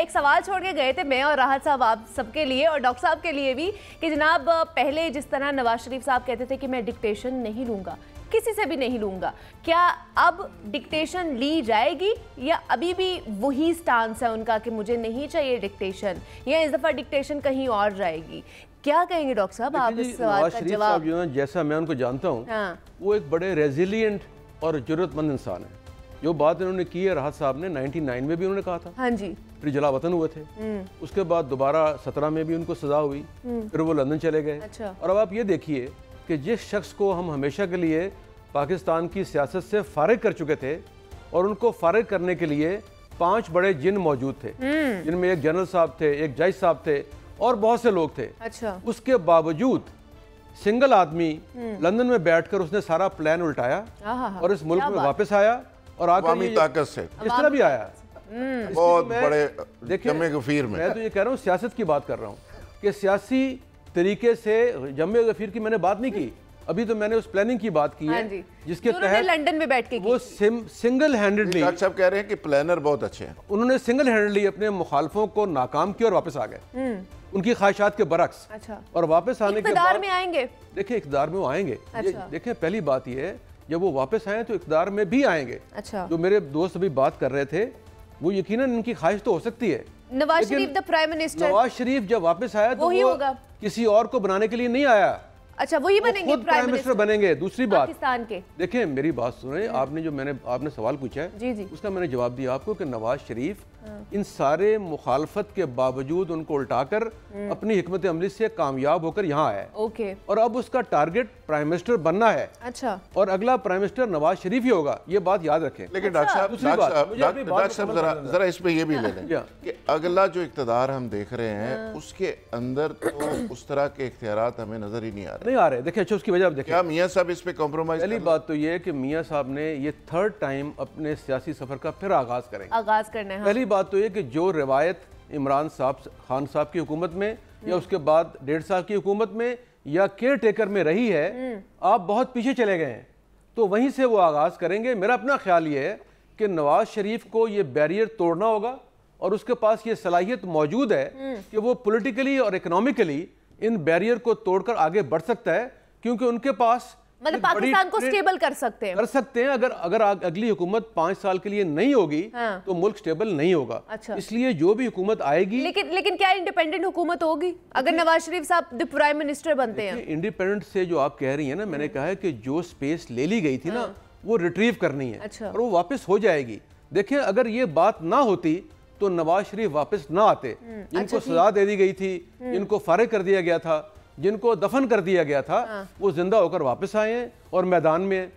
एक सवाल छोड़ के गए थे मैं और राहत साहब आप सबके लिए और डॉक्टर साहब के लिए भी कि जनाब पहले जिस तरह नवाज़ शरीफ साहब कहते थे कि मैं डिक्टेशन नहीं लूँगा किसी से भी नहीं लूँगा क्या अब डिक्टेशन ली जाएगी या अभी भी वही स्टांस है उनका कि मुझे नहीं चाहिए डिक्टेशन या इस दफ़ा डिक्टेशन कहीं और जाएगी? क्या कहेंगे डॉक्टर साहब आप इस सवाल का जवाब? जो है जैसा मैं उनको जानता हूँ हाँ। वो एक बड़े रेजिलियंट और जरूरतमंद इंसान है। जो बात इन्होंने की है राहत साहब ने 99 में भी उन्होंने कहा था। हाँ जी। फिर जला वतन हुए थे। हम्म। उसके बाद दोबारा सत्रह में भी उनको सजा हुई। फिर वो लंदन चले गए। अच्छा। और अब आप ये देखिए कि जिस शख्स को हम हमेशा के लिए पाकिस्तान की सियासत से फारिग कर चुके थे और उनको फारिग करने के लिए पाँच बड़े जिन मौजूद थे। हम्म। जिनमें एक जनरल साहब थे एक जज साहब थे और बहुत से लोग थे। अच्छा। उसके बावजूद सिंगल आदमी लंदन में बैठकर उसने सारा प्लान उल्टाया और इस मुल्क में। वापस आया और आकर ताकत से। इस तरह भी आया बहुत बड़े देखिए, जमे गफीर में। मैं तो ये कह रहा हूँ सियासत की बात कर रहा हूँ कि सियासी तरीके से जमे गफीर की मैंने बात नहीं की। अभी तो मैंने उस प्लानिंग की बात की हाँ है जिसके तहत लंदन में बैठ के वो सिंगल हैंडेडली डॉक्टर साहब कह रहे हैं कि प्लानर बहुत अच्छे हैं। उन्होंने सिंगल हैंडेडली अपने मुखालफों को नाकाम किया और वापस आ गए। उनकी ख्वाहिशात के बरक्स। अच्छा। और वापस आने के बाद में आएँगे? देखिए इकदार में वो आएँगे। अच्छा। देखिए पहली बात ये है जब वो वापस आए तो इकदार में भी आएँगे। अच्छा। जो मेरे दोस्त अभी बात कर रहे थे वो यकीन इनकी ख्वाहिश तो हो सकती है। Nawaz Sharif the prime minister Nawaz Sharif जब वापस आया तो वो होगा। किसी और को बनाने के लिए नहीं आया। अच्छा वही बनेंगे खुद प्राइम मिनिस्टर बनेंगे दूसरी बात। पाकिस्तान के। देखिए मेरी बात सुने आपने जो मैंने आपने सवाल पूछा है जी जी। उसका मैंने जवाब दिया आपको कि नवाज़ शरीफ इन सारे मुखालफत के बावजूद उनको उल्टाकर अपनी हिकमत अमली से कामयाब होकर यहाँ आया ओके। और अब उसका टारगेट प्राइम मिनिस्टर बनना है। अच्छा। और अगला प्राइम मिनिस्टर नवाज़ शरीफ ही होगा ये बात याद रखें। लेकिन डॉक्टर साहब डॉक्टर जरा समझ जरा इस ये भी ले लें। कि अगला जो इकतदार हम देख रहे हैं। उसके अंदर तो उस तरह के इख्तियारात हमें नज़र ही नहीं आ रहे। नहीं आ रहे। देखिए अच्छा उसकी वजह आप देखें। क्या मियाँ साहब इस पे कॉम्प्रोमाइज पहली बात तो ये है कि मियाँ साहब ने ये थर्ड टाइम अपने सियासी सफ़र का फिर आगाज़ करेंगे। आगाज़ करना है हाँ। पहली बात तो ये कि जो रिवायत इमरान साहब खान साहब की हुकूमत में या उसके बाद डेढ़ साल की हुकूमत में या केयर टेकर में रही है आप बहुत पीछे चले गए हैं। तो वहीं से वो आगाज़ करेंगे। मेरा अपना ख्याल ये है कि नवाज़ शरीफ को ये बैरियर तोड़ना होगा और उसके पास ये सलाहियत मौजूद है कि वो पोलिटिकली और इकोनॉमिकली इन बैरियर को तोड़कर आगे बढ़ सकता है क्योंकि उनके पास मतलब पाकिस्तान को स्टेबल कर सकते हैं। कर सकते हैं अगर अगर अगली हुकूमत पाँच साल के लिए नहीं होगी हाँ। तो मुल्क स्टेबल नहीं होगा। अच्छा। इसलिए जो भी हुकूमत आएगी लेकिन लेकिन क्या इंडिपेंडेंट हुकूमत होगी? अगर नवाज़ शरीफ साहब द प्राइम मिनिस्टर बनते हैं। इंडिपेंडेंट से जो आप कह रही है ना मैंने कहा है कि जो स्पेस ले ली गई थी ना वो रिट्रीव करनी है अच्छा। और वो वापस हो जाएगी। देखिए अगर ये बात ना होती तो नवाज़ शरीफ वापस ना आते। जिनको सजा दे दी गई थी जिनको फारिग कर दिया गया था जिनको दफन कर दिया गया था वो ज़िंदा होकर वापस आए हैं और मैदान में हैं।